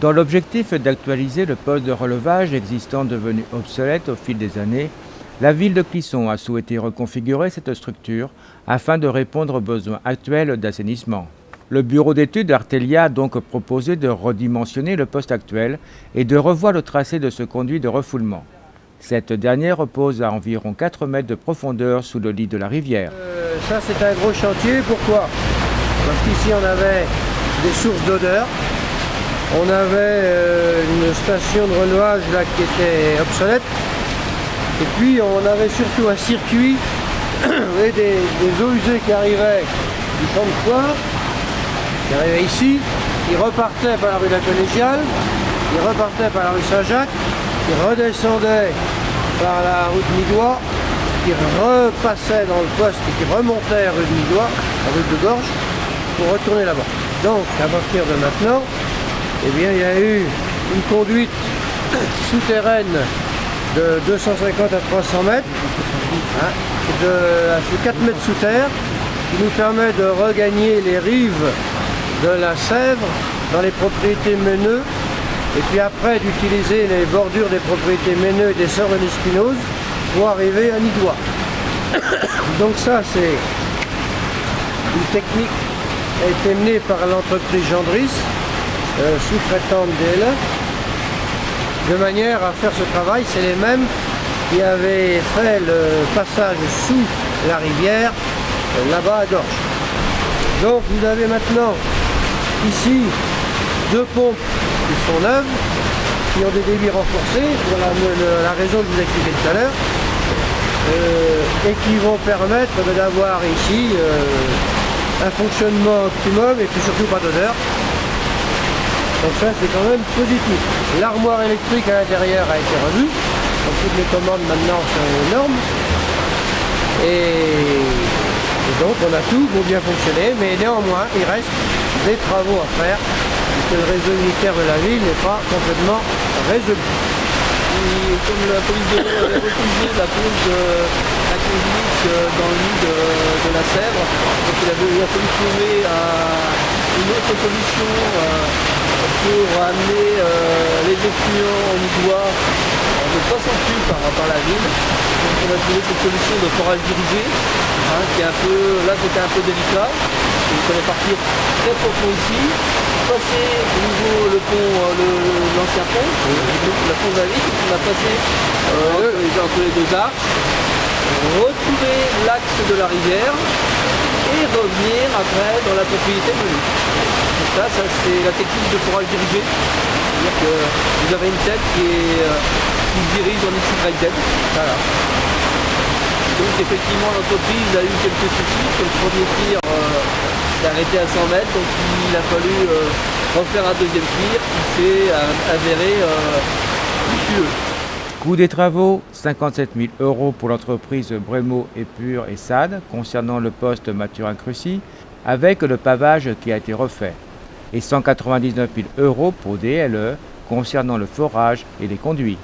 Dans l'objectif d'actualiser le poste de relevage existant devenu obsolète au fil des années, la ville de Clisson a souhaité reconfigurer cette structure afin de répondre aux besoins actuels d'assainissement. Le bureau d'études Artelia a donc proposé de redimensionner le poste actuel et de revoir le tracé de ce conduit de refoulement. Cette dernière repose à environ 4 mètres de profondeur sous le lit de la rivière. Euh, ça c'est un gros chantier, pourquoi? Parce qu'ici on avait des sources d'odeur, on avait euh, une station de relevage là qui était obsolète. Et puis on avait surtout un circuit des, des, eaux usées qui arrivaient du champ de foire, qui arrivaient ici, qui repartaient par la rue de la Collégiale, qui repartaient par la rue Saint-Jacques, qui redescendaient par la route Midois, qui repassaient dans le poste et qui remontaient rue de Midois, la rue de Gorge, pour retourner là-bas. Donc à partir de maintenant, eh bien, il y a eu une conduite souterraine de 250 à 300 mètres, hein, de, 4 mètres sous terre, qui nous permet de regagner les rives de la Sèvre dans les propriétés Meneux, et puis après d'utiliser les bordures des propriétés Meneux et des Sœurs de l'Espinouse pour arriver à Nidois. Donc ça, c'est une technique qui a été menée par l'entreprise Gendris, euh, sous-traitante d'elle, de manière à faire ce travail. C'est les mêmes qui avaient fait le passage sous la rivière, euh, là-bas à Dorche. Donc vous avez maintenant ici deux pompes qui sont neuves, qui ont des débits renforcés pour la, raison que je vous expliquais tout à l'heure, euh, et qui vont permettre d'avoir ici un fonctionnement optimum et puis surtout pas d'odeur. Donc ça c'est quand même positif. L'armoire électrique à l'intérieur a été revue. Donc toutes les commandes maintenant sont énormes. Et, donc on a tout pour bien fonctionner, mais néanmoins il reste des travaux à faire puisque le réseau unitaire de la ville n'est pas complètement résolu. Et comme la police de l'eau avait refusé la pose de dans le de, la Sèvre, donc il, a fallu trouver une autre solution pour amener euh, les étudiants en Idois de 300 cubes par, par la ville. Donc on a trouvé cette solution de forage dirigé, hein, qui est un peu, là c'était un peu délicat. il fallait partir très profond ici, passer au niveau le pont, euh, l'ancien pont, la pont de la ville, on a passé euh, entre les deux arches, retrouver l'axe de la rivière et revenir après dans la propriété de l'île. Ça, c'est la technique de forage dirigé. C'est-à-dire que vous avez une tête qui, euh, se dirige en XYZ. Voilà. Donc effectivement l'entreprise a eu quelques soucis, que le premier tir euh, s'est arrêté à 100 mètres, donc il a fallu euh, refaire un deuxième tir qui s'est avéré euh, Coût des travaux, 57 000 euros pour l'entreprise Bremo et Pur et SAD concernant le poste Mathurin-Crucy, avec le pavage qui a été refait et 199 000 euros pour DLE concernant le forage et les conduits.